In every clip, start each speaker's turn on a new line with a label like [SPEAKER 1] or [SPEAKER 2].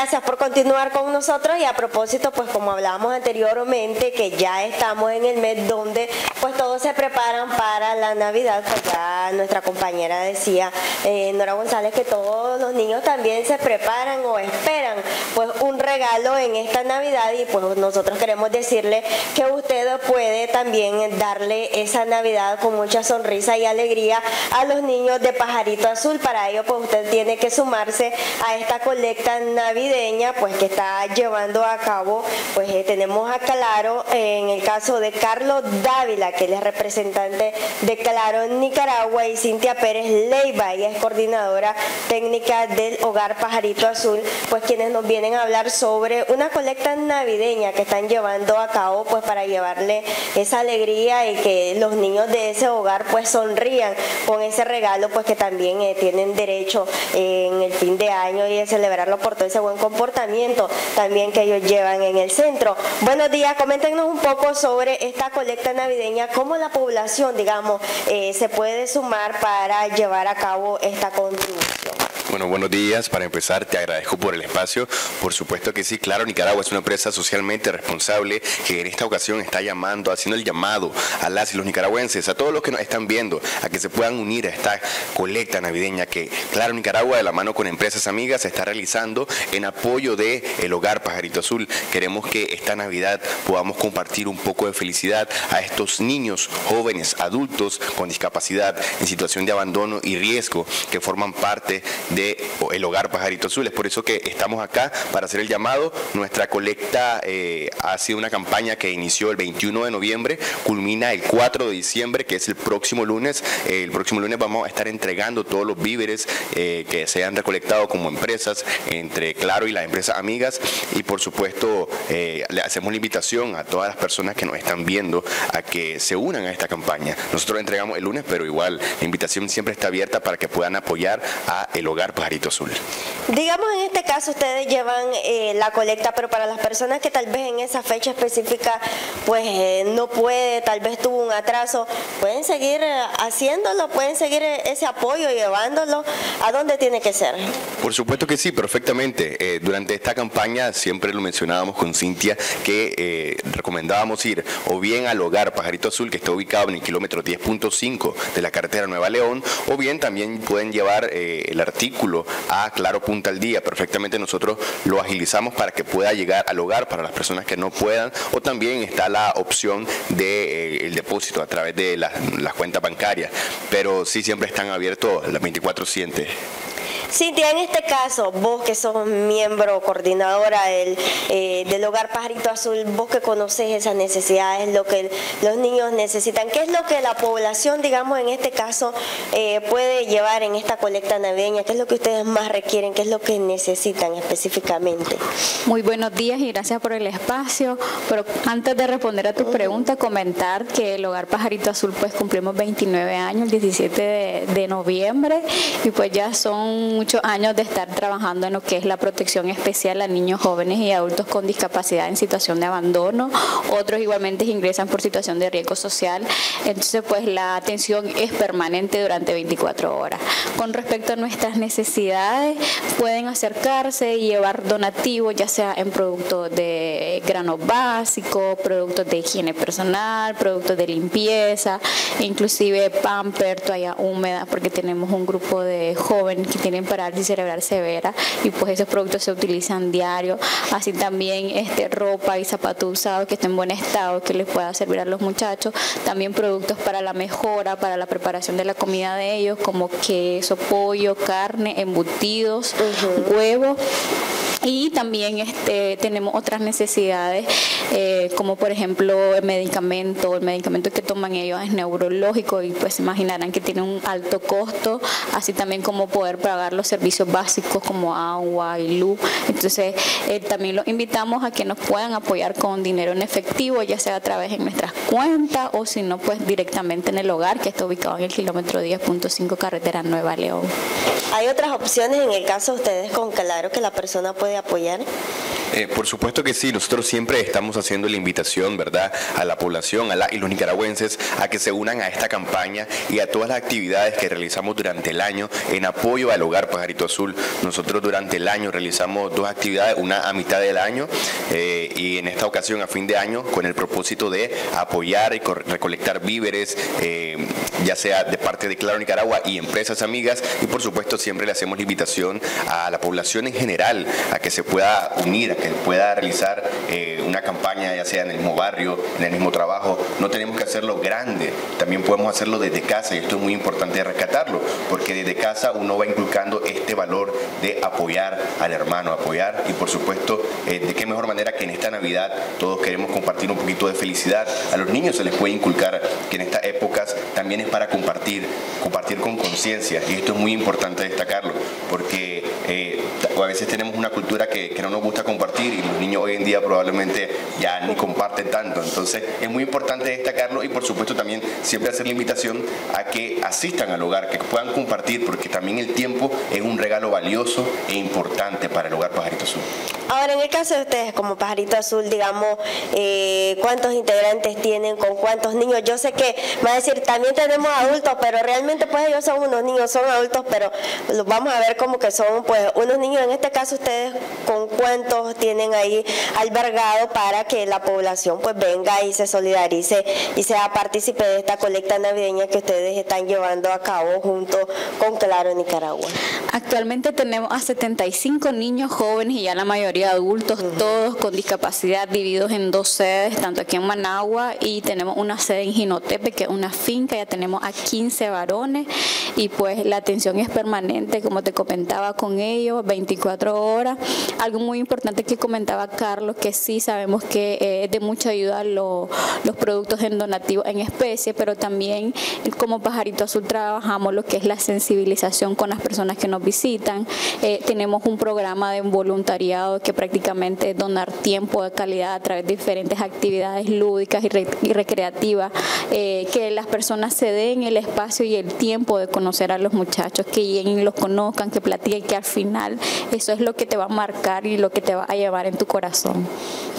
[SPEAKER 1] Gracias por continuar con nosotros y a propósito, pues como hablábamos anteriormente, que ya estamos en el mes donde pues todos se preparan para la Navidad, pues ya nuestra compañera decía, eh, Nora González, que todos los niños también se preparan o esperan pues un regalo en esta Navidad y pues nosotros queremos decirle que usted puede también darle esa Navidad con mucha sonrisa y alegría a los niños de Pajarito Azul. Para ello pues usted tiene que sumarse a esta colecta navideña pues que está llevando a cabo, pues eh, tenemos a Claro en el caso de Carlos Dávila, que él es representante de Claro Nicaragua, y Cintia Pérez Leiva, ella es coordinadora técnica del Hogar Pajarito Azul, pues quienes nos vienen a hablar sobre una colecta navideña que están llevando a cabo pues para llevarle esa alegría y que los niños de ese hogar pues sonrían con ese regalo pues que también eh, tienen derecho en el fin de año y de celebrarlo por todo ese buen comportamiento también que ellos llevan en el centro. Buenos días, coméntenos un poco sobre esta colecta navideña, cómo la población, digamos, eh, se puede sumar para llevar a cabo esta contribución.
[SPEAKER 2] Bueno, buenos días. Para empezar, te agradezco por el espacio. Por supuesto que sí, claro, Nicaragua es una empresa socialmente responsable que en esta ocasión está llamando, haciendo el llamado a las y los nicaragüenses, a todos los que nos están viendo, a que se puedan unir a esta colecta navideña que, claro, Nicaragua, de la mano con empresas amigas, se está realizando en apoyo de el Hogar Pajarito Azul. Queremos que esta Navidad podamos compartir un poco de felicidad a estos niños, jóvenes, adultos con discapacidad en situación de abandono y riesgo que forman parte de el Hogar Pajarito Azul. Es por eso que estamos acá para hacer el llamado. Nuestra colecta eh, ha sido una campaña que inició el 21 de noviembre, culmina el 4 de diciembre, que es el próximo lunes. el próximo lunes vamos a estar entregando todos los víveres eh, que se han recolectado como empresas, entre Claro y las empresas amigas. Y por supuesto, eh, le hacemos la invitación a todas las personas que nos están viendo a que se unan a esta campaña. Nosotros entregamos el lunes, pero igual la invitación siempre está abierta para que puedan apoyar a el hogar Pajarito Azul.
[SPEAKER 1] Digamos en este caso ustedes llevan eh, la colecta, pero para las personas que tal vez en esa fecha específica pues eh, no puede, tal vez tuvo un atraso, pueden seguir eh, haciéndolo, pueden seguir ese apoyo, llevándolo a dónde tiene que ser.
[SPEAKER 2] Por supuesto que sí, perfectamente. durante esta campaña siempre lo mencionábamos con Cintia que recomendábamos ir o bien al hogar Pajarito Azul que está ubicado en el kilómetro 10.5 de la carretera Nueva León o bien también pueden llevar el artículo a Claro Punta al Día. Perfectamente nosotros lo agilizamos para que pueda llegar al hogar para las personas que no puedan o también está la opción del de, eh, depósito a través de las, las cuentas bancarias. Pero sí siempre están abiertos las 24-7.
[SPEAKER 1] Cintia, en este caso, vos que sos miembro coordinadora del, eh, del Hogar Pajarito Azul, vos que conoces esas necesidades, lo que los niños necesitan, ¿qué es lo que la población, digamos, en este caso, eh, puede llevar en esta colecta navideña? ¿Qué es lo que ustedes más requieren? ¿Qué es lo que necesitan específicamente?
[SPEAKER 3] Muy buenos días y gracias por el espacio. Pero antes de responder a tu pregunta, comentar que el Hogar Pajarito Azul, pues cumplimos 29 años, el 17 de, de noviembre, y pues ya son muchos años de estar trabajando en lo que es la protección especial a niños, jóvenes y adultos con discapacidad en situación de abandono. Otros igualmente ingresan por situación de riesgo social. Entonces, pues la atención es permanente durante 24 horas. Con respecto a nuestras necesidades, pueden acercarse y llevar donativos, ya sea en productos de granos básicos, productos de higiene personal, productos de limpieza, inclusive pamper, toalla húmeda, porque tenemos un grupo de jóvenes que tienen parálisis cerebral severa y pues esos productos se utilizan diario, así también este, ropa y zapatos usados que estén en buen estado, que les pueda servir a los muchachos, también productos para la mejora, para la preparación de la comida de ellos, como queso, pollo, carne, embutidos, huevos y también este, tenemos otras necesidades, eh, como por ejemplo el medicamento, el medicamento que toman ellos es neurológico y pues imaginarán que tiene un alto costo, así también como poder pagar los servicios básicos como agua y luz. Entonces eh, también los invitamos a que nos puedan apoyar con dinero en efectivo, ya sea a través de nuestras cuentas o si no pues directamente en el hogar que está ubicado en el kilómetro 10.5 carretera Nueva León.
[SPEAKER 1] ¿Hay otras opciones en el caso de ustedes con claro que la persona puede apoyar?
[SPEAKER 2] Eh, por supuesto que sí, nosotros siempre estamos haciendo la invitación, ¿verdad?, a la población a la, y los nicaragüenses a que se unan a esta campaña y a todas las actividades que realizamos durante el año en apoyo al hogar Pajarito Azul. Nosotros durante el año realizamos dos actividades, una a mitad del año eh, y en esta ocasión a fin de año con el propósito de apoyar y recolectar víveres, eh, ya sea de parte de Claro Nicaragua y empresas amigas y por supuesto siempre le hacemos la invitación a la población en general a que se pueda unir, a que pueda realizar eh, una campaña ya sea en el mismo barrio, en el mismo trabajo. No tenemos que hacerlo grande, también podemos hacerlo desde casa y esto es muy importante rescatarlo porque desde casa uno va inculcando este valor de apoyar al hermano, apoyar y por supuesto eh, de qué mejor manera que en esta Navidad todos queremos compartir un poquito de felicidad. A los niños se les puede inculcar que en estas épocas también es para compartir, compartir con conciencia. Y esto es muy importante destacarlo porque eh, a veces tenemos una cultura que, que no nos gusta compartir y los niños hoy en día probablemente ya ni comparten tanto. Entonces es muy importante destacarlo y por supuesto también siempre hacer la invitación a que asistan al hogar, que puedan compartir porque también el tiempo es un regalo valioso e importante para el hogar Pajarito Azul.
[SPEAKER 1] Ahora, en el caso de ustedes como Pajarito Azul, digamos, eh, ¿cuántos integrantes tienen? ¿Con cuántos niños? Yo sé que va a decir, también tenemos adultos, pero realmente pues ellos son unos niños, son adultos, pero los vamos a ver como que son pues unos niños. En este caso, ustedes con cuántos tienen ahí albergado para que la población pues venga y se solidarice y sea partícipe de esta colecta navideña que ustedes están llevando a cabo junto con Claro Nicaragua.
[SPEAKER 3] Actualmente tenemos a 75 niños jóvenes y ya la mayoría adultos, todos con discapacidad, divididos en dos sedes, tanto aquí en Managua y tenemos una sede en Ginotepe, que es una finca, ya tenemos a 15 varones y pues la atención es permanente, como te comentaba con ellos, 24 horas. Algo muy importante que comentaba Carlos, que sí sabemos que eh, es de mucha ayuda los productos en donativo en especie, pero también como Pajarito Azul trabajamos lo que es la sensibilización con las personas que nos visitan. Eh, tenemos un programa de voluntariado que prácticamente es donar tiempo de calidad a través de diferentes actividades lúdicas y, recreativas, eh, que las personas se den el espacio y el tiempo de conocer a los muchachos, que lleguen, los conozcan, que platiquen, que al final eso es lo que te va a marcar y lo que te va a llevar en tu corazón.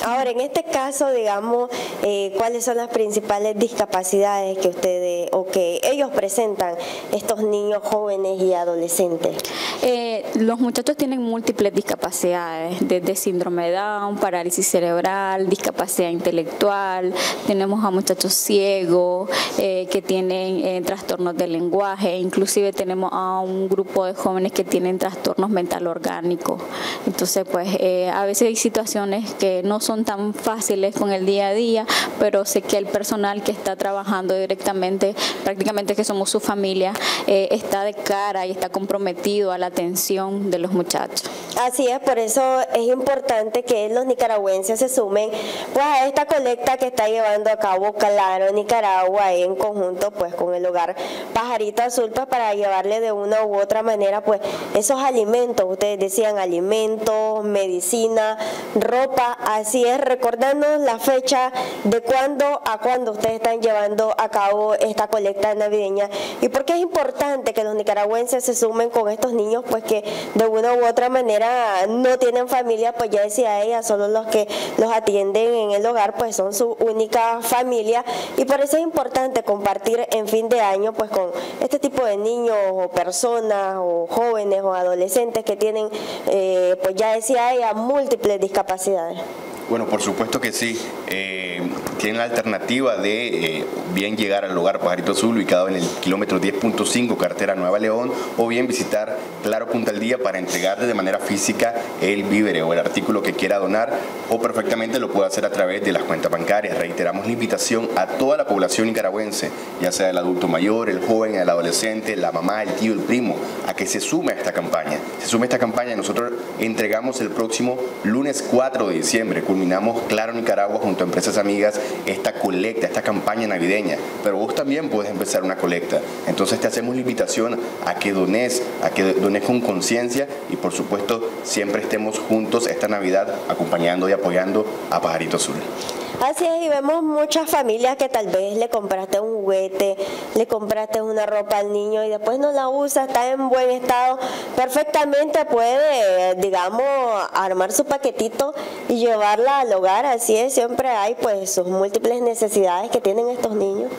[SPEAKER 1] Ahora, en este caso, digamos, eh, ¿cuáles son las principales discapacidades que ustedes o que ellos presentan, estos niños jóvenes y adolescentes?
[SPEAKER 3] Eh, los muchachos tienen múltiples discapacidades, desde síndrome de Down, parálisis cerebral, discapacidad intelectual, tenemos a muchachos ciegos eh, que tienen trastornos de lenguaje, inclusive tenemos a un grupo de jóvenes que tienen trastornos mental orgánicos. Entonces, pues a veces hay situaciones que no son tan fáciles con el día a día, pero sé que el personal que está trabajando directamente, prácticamente que somos su familia, eh, está de cara y está comprometido a la atención de los muchachos.
[SPEAKER 1] Así es, por eso es importante que los nicaragüenses se sumen pues a esta colecta que está llevando a cabo Calaro Nicaragua en conjunto pues con el hogar Pajarito Azul pues, para llevarle de una u otra manera pues esos alimentos, ustedes decían alimentos, medicina, ropa, así es, recordarnos la fecha de cuándo a cuándo ustedes están llevando a cabo esta colecta navideña y por qué es importante que los nicaragüenses se sumen con estos niños, pues que de una u otra manera no tienen familia, pues ya decía ella, solo los que los atienden en el hogar, pues son su única familia y por eso es importante compartir en fin de año, pues con este tipo de niños o personas o jóvenes o adolescentes que tienen, eh, pues ya decía ella, múltiples discapacidades.
[SPEAKER 2] Bueno, por supuesto que sí. Eh, tienen la alternativa de eh, bien llegar al lugar Pajarito Azul, ubicado en el kilómetro 10.5, cartera Nueva León, o bien visitar Claro Punta al Día para entregarle de manera física el vívere o el artículo que quiera donar, o perfectamente lo puede hacer a través de las cuentas bancarias. Reiteramos la invitación a toda la población nicaragüense, ya sea el adulto mayor, el joven, el adolescente, la mamá, el tío, el primo, a que se sume a esta campaña. Se sume a esta campaña y nosotros entregamos el próximo lunes 4 de diciembre culminamos Claro Nicaragua junto a empresas amigas esta colecta, esta campaña navideña. Pero vos también puedes empezar una colecta. Entonces te hacemos la invitación a que dones, a que dones con conciencia y por supuesto siempre estemos juntos esta Navidad acompañando y apoyando a Pajarito Azul.
[SPEAKER 1] Así es, y vemos muchas familias que tal vez le compraste un juguete, le compraste una ropa al niño y después no la usa, está en buen estado, perfectamente puede, digamos, armar su paquetito y llevarla al hogar. Así es, siempre hay pues sus múltiples necesidades que tienen estos niños.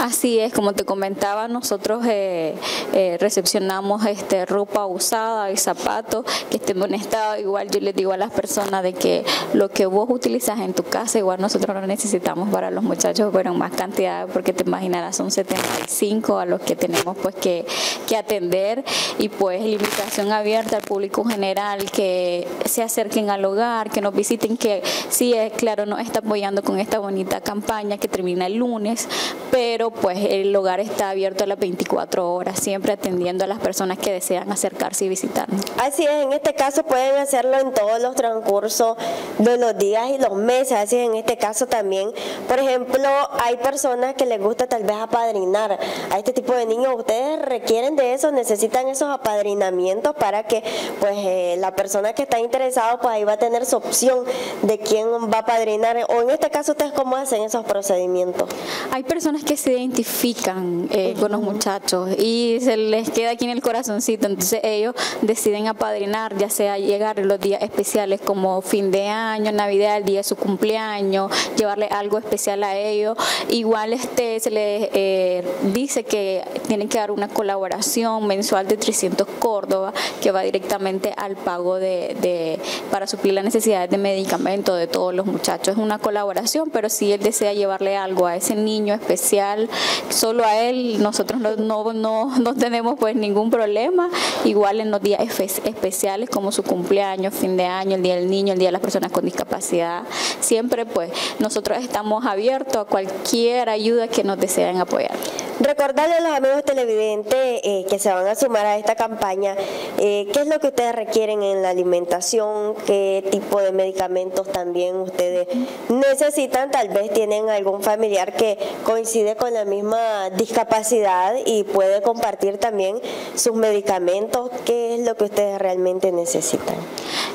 [SPEAKER 3] Así es, como te comentaba, nosotros eh, eh, recepcionamos este ropa usada y zapatos que estén en estado. Igual yo les digo a las personas de que lo que vos utilizas en tu casa, igual nosotros lo necesitamos para los muchachos, pero en más cantidad, porque te imaginarás, son 75 a los que tenemos pues que, que atender y pues invitación abierta al público general que se acerquen al hogar, que nos visiten, que sí es claro, nos está apoyando con esta bonita campaña que termina el lunes, pero pues el hogar está abierto a las 24 horas, siempre atendiendo a las personas que desean acercarse y visitarnos.
[SPEAKER 1] Así es, en este caso pueden hacerlo en todos los transcursos de los días y los meses, así es, en este caso también, por ejemplo, hay personas que les gusta tal vez apadrinar a este tipo de niños, ustedes requieren de eso, necesitan esos apadrinamientos para que pues eh, la persona que está interesada pues ahí va a tener su opción de quién va a apadrinar, o en este caso ustedes cómo hacen esos procedimientos.
[SPEAKER 3] Hay personas que se identifican eh, con los muchachos y se les queda aquí en el corazoncito, entonces ellos deciden apadrinar, ya sea llegar los días especiales como fin de año, Navidad, el día de su cumpleaños, llevarle algo especial a ellos. Igual este se les eh, dice que tienen que dar una colaboración mensual de 300 Córdoba que va directamente al pago de, de para suplir las necesidades de medicamentos de todos los muchachos. Es una colaboración, pero si él desea llevarle algo a ese niño especial, solo a él, nosotros no, no, tenemos pues ningún problema, igual en los días especiales como su cumpleaños, fin de año, el Día del Niño, el Día de las Personas con Discapacidad, siempre pues nosotros estamos abiertos a cualquier ayuda que nos deseen apoyar.
[SPEAKER 1] Recordarle a los amigos televidentes eh, que se van a sumar a esta campaña, eh, qué es lo que ustedes requieren en la alimentación, qué tipo de medicamentos también ustedes necesitan, tal vez tienen algún familiar que coincide con la misma discapacidad y puede compartir también sus medicamentos, qué es lo que ustedes realmente necesitan.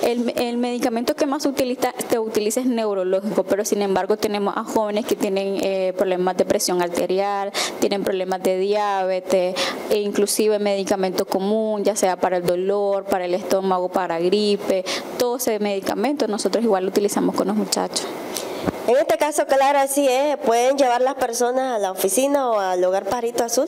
[SPEAKER 3] El, medicamento que más utiliza, te utiliza es neurológico, pero sin embargo tenemos a jóvenes que tienen eh, problemas de presión arterial, tienen problemas de diabetes e inclusive medicamento común, ya sea para el dolor, para el estómago, para gripe, todo ese medicamento nosotros igual lo utilizamos con los muchachos.
[SPEAKER 1] En este caso, claro, así es, pueden llevar las personas a la oficina o al hogar Parito Azul.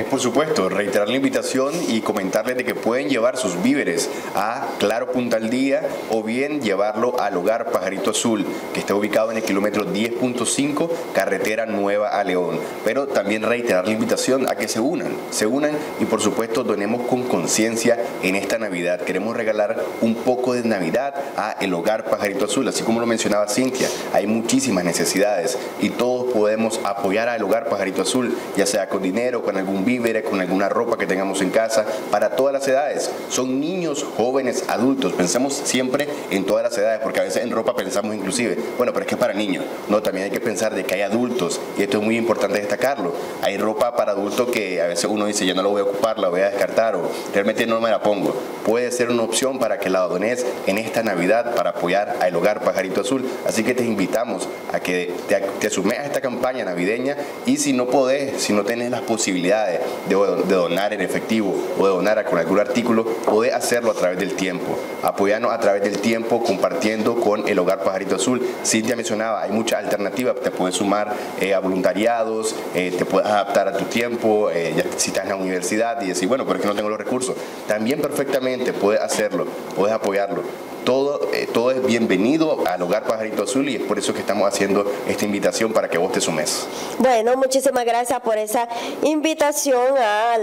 [SPEAKER 2] Es por supuesto, reiterar la invitación y comentarles de que pueden llevar sus víveres a Claro Punta al Día o bien llevarlo al hogar Pajarito Azul, que está ubicado en el kilómetro 10.5, carretera Nueva a León. Pero también reiterar la invitación a que se unan, se unan y por supuesto donemos con conciencia en esta Navidad. Queremos regalar un poco de Navidad a el hogar Pajarito Azul, así como lo mencionaba Cintia, hay muchísimas necesidades y todos podemos apoyar al hogar Pajarito Azul, ya sea con dinero, con algún con alguna ropa que tengamos en casa, para todas las edades. Son niños, jóvenes, adultos. Pensamos siempre en todas las edades, porque a veces en ropa pensamos inclusive, bueno, pero es que para niños. No, también hay que pensar de que hay adultos, y esto es muy importante destacarlo. Hay ropa para adultos que a veces uno dice, ya no lo voy a ocupar, la voy a descartar, o realmente no me la pongo. Puede ser una opción para que la dones en esta Navidad para apoyar al hogar Pajarito Azul. Así que te invitamos a que te, te sumes a esta campaña navideña y si no podés, si no tenés las posibilidades, de, donar en efectivo o de donar con algún artículo, puede hacerlo a través del tiempo. Apoyarnos a través del tiempo compartiendo con el Hogar Pajarito Azul. Cintia mencionaba, hay muchas alternativas, te puedes sumar eh, a voluntariados, eh, te puedes adaptar a tu tiempo, eh, si estás en la universidad y decir, bueno, pero es que no tengo los recursos. También perfectamente puedes hacerlo, puedes apoyarlo todo, eh, todo es bienvenido al Hogar Pajarito Azul y es por eso que estamos haciendo esta invitación para que vos te sumes.
[SPEAKER 1] Bueno, muchísimas gracias por esa invitación a,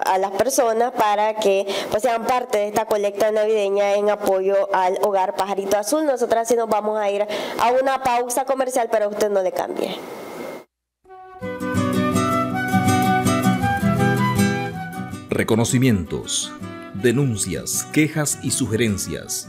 [SPEAKER 1] a las personas para que pues, sean parte de esta colecta navideña en apoyo al Hogar Pajarito Azul. Nosotras sí nos vamos a ir a una pausa comercial, pero usted no le cambie.
[SPEAKER 4] Reconocimientos, denuncias, quejas y sugerencias